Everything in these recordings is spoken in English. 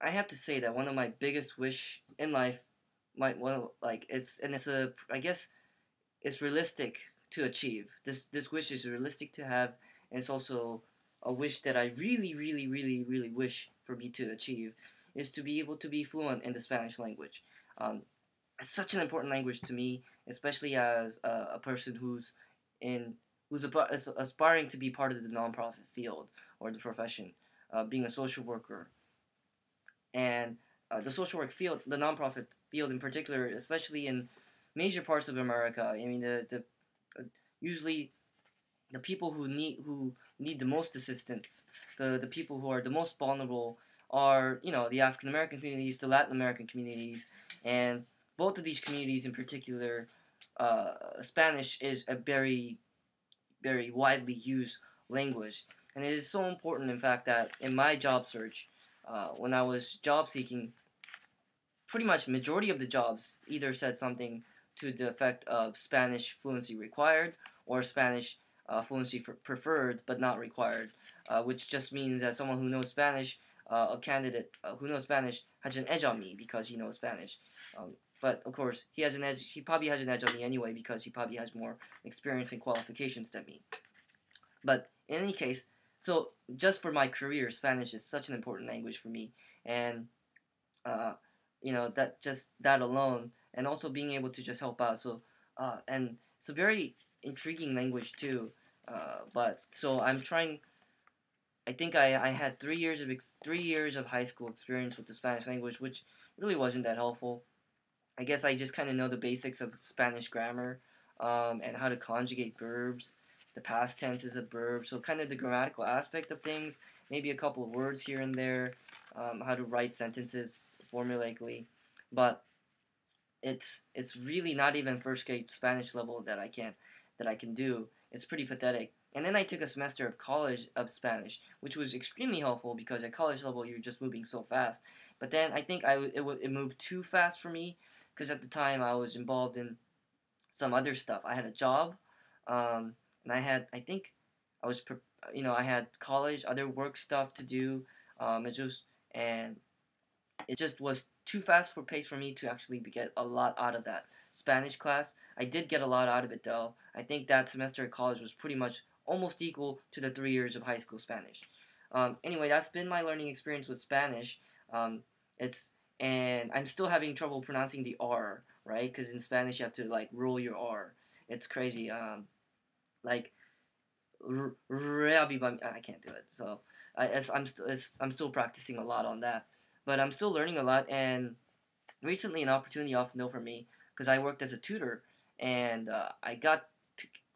I have to say that one of my biggest wish in life, might well like it's and it's a I guess it's realistic to achieve. This this wish is realistic to have, and it's also a wish that I really, really, really, really wish for me to achieve is to be able to be fluent in the Spanish language. Um, it's such an important language to me, especially as a, a person who's in who's aspiring to be part of the nonprofit field or the profession, uh, being a social worker. And uh, the social work field, the nonprofit field in particular, especially in major parts of America, I mean, the, the uh, usually the people who need who need the most assistance, the the people who are the most vulnerable are you know the African American communities, the Latin American communities, and both of these communities in particular, uh, Spanish is a very very widely used language, and it is so important in fact that in my job search, uh, when I was job seeking, pretty much majority of the jobs either said something to the effect of Spanish fluency required or Spanish uh, fluency preferred but not required, uh, which just means that someone who knows Spanish, uh, a candidate uh, who knows Spanish, has an edge on me because he knows Spanish. Um, but of course, he has an edge. He probably has an edge on me anyway because he probably has more experience and qualifications than me. But in any case, so just for my career, Spanish is such an important language for me, and uh, you know that just that alone, and also being able to just help out. So uh, and it's a very intriguing language too. Uh, but so I'm trying. I think I, I had three years of three years of high school experience with the Spanish language, which really wasn't that helpful. I guess I just kind of know the basics of Spanish grammar um, and how to conjugate verbs, the past tense is a verb, so kind of the grammatical aspect of things, maybe a couple of words here and there, um, how to write sentences formulaically, but it's it's really not even first grade Spanish level that I can that I can do. It's pretty pathetic. And then I took a semester of college of Spanish, which was extremely helpful because at college level you're just moving so fast. But then I think I it, it moved too fast for me because at the time I was involved in some other stuff. I had a job, um, and I had I think I was you know I had college other work stuff to do. Um, it just and it just was too fast for pace for me to actually get a lot out of that Spanish class. I did get a lot out of it though. I think that semester at college was pretty much almost equal to the three years of high school Spanish. Um, anyway, that's been my learning experience with Spanish. Um, it's and I'm still having trouble pronouncing the R, right? Because in Spanish you have to like roll your R. It's crazy. Um, like Rabbi I can't do it. So I, I'm still I'm still practicing a lot on that, but I'm still learning a lot. And recently, an opportunity offered no for me because I worked as a tutor, and uh, I got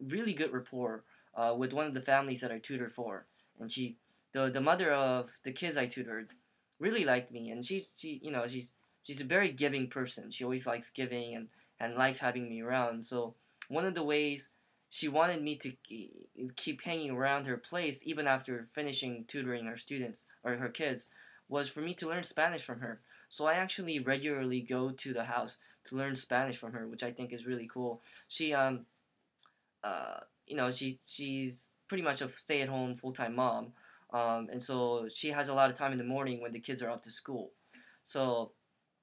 really good rapport uh, with one of the families that I tutored for, and she, the the mother of the kids I tutored, really liked me, and she's she you know she's she's a very giving person. She always likes giving and and likes having me around. So one of the ways she wanted me to keep hanging around her place even after finishing tutoring her students or her kids was for me to learn Spanish from her. So I actually regularly go to the house to learn Spanish from her, which I think is really cool. She um uh you know she she's pretty much a stay at home full time mom, um and so she has a lot of time in the morning when the kids are up to school. So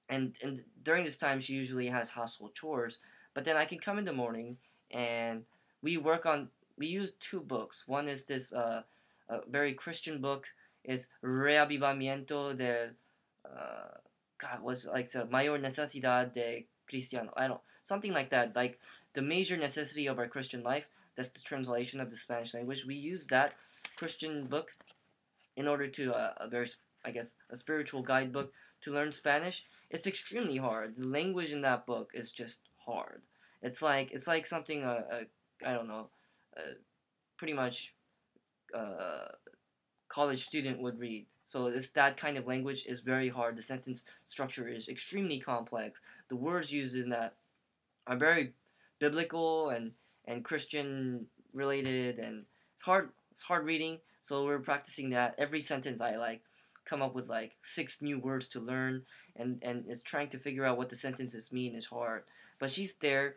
and and during this time she usually has household chores, but then I can come in the morning and we work on we use two books. One is this uh, a very Christian book is Reavivamiento del uh, God was like the mayor necesidad de cristiano. I don't something like that. Like the major necessity of our Christian life. That's the translation of the Spanish language. We use that Christian book in order to uh, a very I guess a spiritual guidebook to learn Spanish. It's extremely hard. The language in that book is just hard. It's like it's like something uh, uh I don't know, uh, pretty much uh, college student would read. So it's that kind of language is very hard. The sentence structure is extremely complex. The words used in that are very biblical and, and Christian related and it's hard it's hard reading. So we're practicing that. Every sentence I like come up with like six new words to learn and, and it's trying to figure out what the sentences mean is hard. But she's there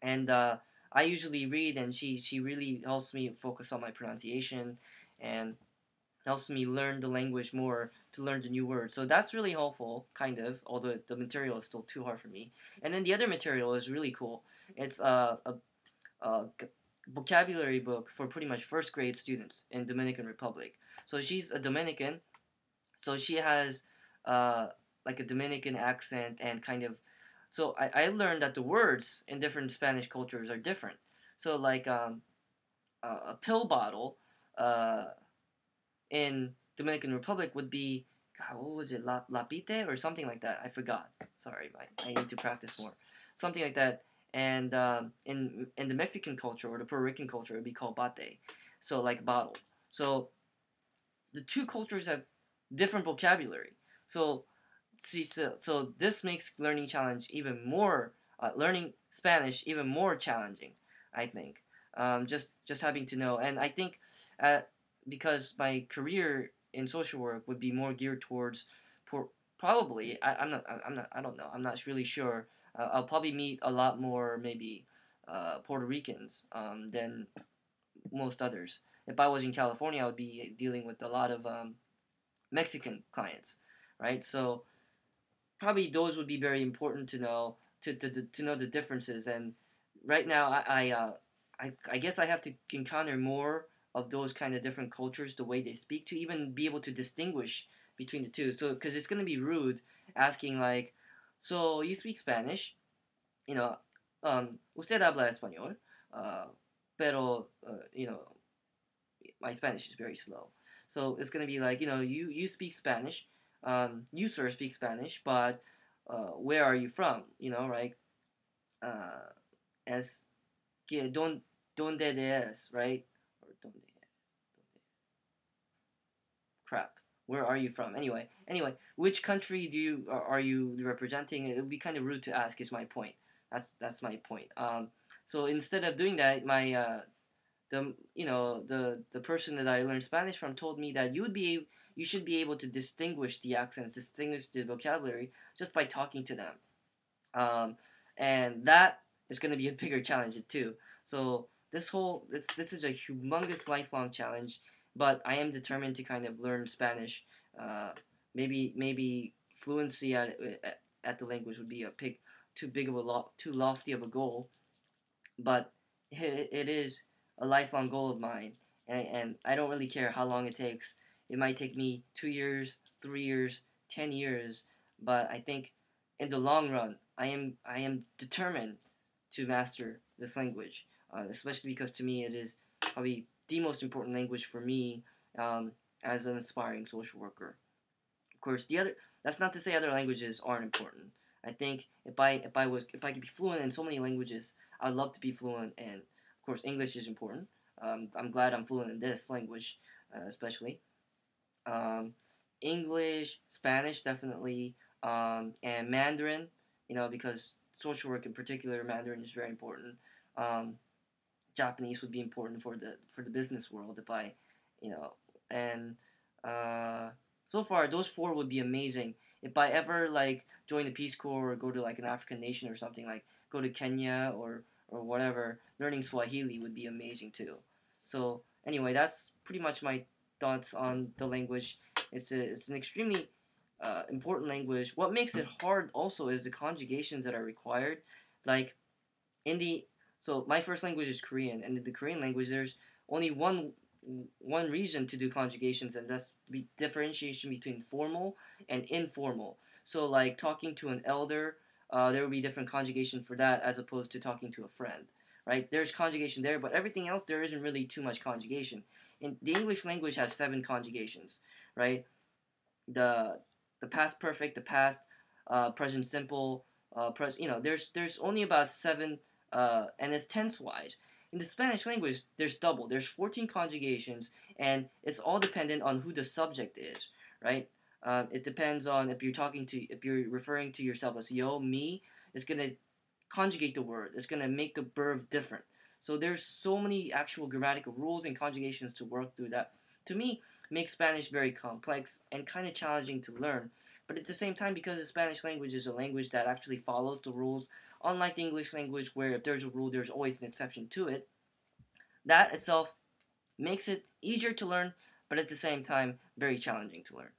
and uh, I usually read and she she really helps me focus on my pronunciation and helps me learn the language more to learn the new words. So that's really helpful, kind of, although the material is still too hard for me. And then the other material is really cool. It's uh, a, a vocabulary book for pretty much first grade students in Dominican Republic. So she's a Dominican, so she has uh, like a Dominican accent and kind of. So I, I learned that the words in different Spanish cultures are different. So like um, a pill bottle uh, in Dominican Republic would be God, what was it, La, lapite or something like that? I forgot. Sorry, I, I need to practice more. Something like that. And um, in in the Mexican culture or the Puerto Rican culture, it would be called bate. So like bottle. So the two cultures have different vocabulary. So see, so, so this makes learning challenge even more uh, learning Spanish even more challenging. I think um, just just having to know, and I think uh, because my career in social work would be more geared towards probably I, am not I'm not I don't know I'm not really sure. Uh, I'll probably meet a lot more maybe uh, Puerto Ricans um, than most others. If I was in California I would be dealing with a lot of um, Mexican clients right? So probably those would be very important to know to, to, to know the differences and right now I I, uh, I, I guess I have to encounter more of those kind of different cultures, the way they speak, to even be able to distinguish between the two. So, because it's gonna be rude asking like, so you speak Spanish, you know, um, usted habla español, uh, pero uh, you know, my Spanish is very slow. So it's gonna be like, you know, you you speak Spanish, um, you sir speak Spanish, but uh, where are you from? You know, right? Uh, as que don donde es, right? Or donde es, donde es. Crap. Where are you from? Anyway, anyway, which country do you are, are you representing? It would be kind of rude to ask. Is my point. That's that's my point. Um, so instead of doing that, my uh, the you know the the person that I learned Spanish from told me that you would be you should be able to distinguish the accents, distinguish the vocabulary just by talking to them, um, and that is going to be a bigger challenge too. So this whole this this is a humongous lifelong challenge, but I am determined to kind of learn Spanish. Uh, maybe maybe fluency at, at, the language would be a big too big of a too lofty of a goal, but it, it is a lifelong goal of mine, and and I don't really care how long it takes. It might take me two years, three years, ten years, but I think in the long run, I am I am determined to master this language uh, especially because to me it is probably the most important language for me um, as an aspiring social worker. Of course, the other that's not to say other languages aren't important. I think if I if I was if I could be fluent in so many languages, I would love to be fluent, and of course English is important. Um, I'm glad I'm fluent in this language, uh, especially. Um, English, Spanish, definitely, um, and Mandarin. You know, because social work in particular, Mandarin is very important. Um, Japanese would be important for the for the business world if I, you know, and uh, so far those four would be amazing. If I ever like join the Peace Corps or go to like an African nation or something like go to Kenya or or whatever, learning Swahili would be amazing too. So anyway, that's pretty much my thoughts on the language. It's a it's an extremely uh, important language. What makes it hard also is the conjugations that are required. Like in the so my first language is Korean, and in the Korean language, there's only one one reason to do conjugations, and that's the differentiation between formal and informal. So like talking to an elder, uh, there will be different conjugation for that as opposed to talking to a friend, right? There's conjugation there, but everything else there isn't really too much conjugation. In the English language has seven conjugations, right? The the past perfect, the past uh, present simple, uh, pres you know, there's there's only about seven uh, and it's tense wise. In the Spanish language, there's double. There's 14 conjugations, and it's all dependent on who the subject is, right? Um, it depends on if you're talking to, if you're referring to yourself as yo, me, it's gonna conjugate the word. It's gonna make the verb different. So there's so many actual grammatical rules and conjugations to work through that. To me, makes Spanish very complex and kind of challenging to learn. But at the same time, because the Spanish language is a language that actually follows the rules unlike the English language where if there's a rule, there's always an exception to it. That itself makes it easier to learn, but at the same time very challenging to learn.